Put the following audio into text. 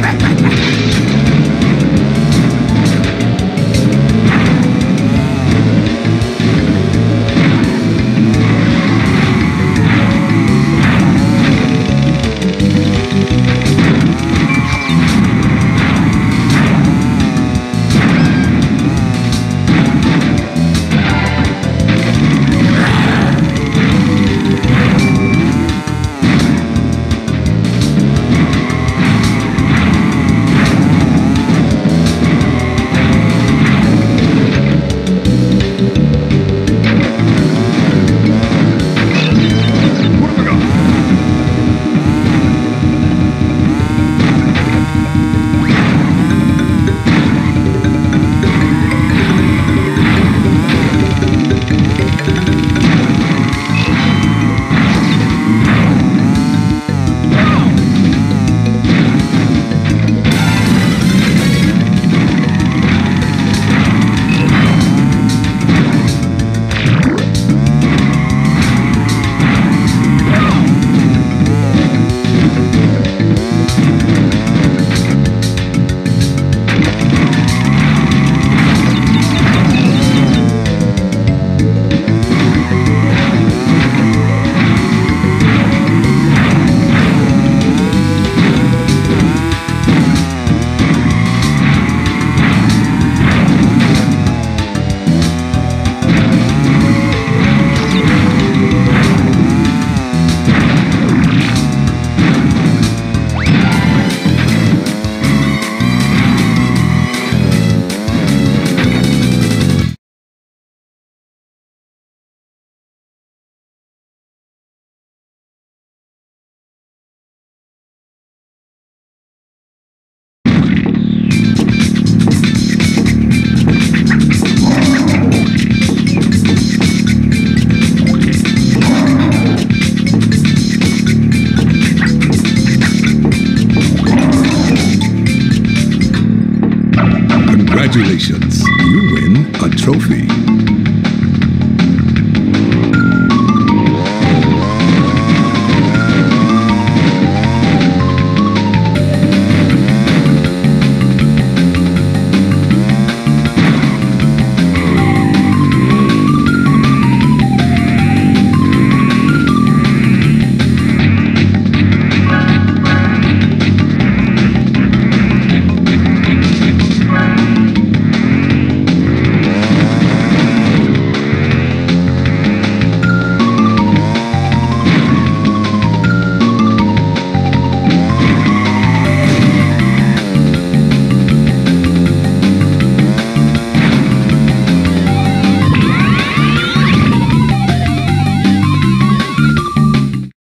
back, back, back. Congratulations, you win a trophy.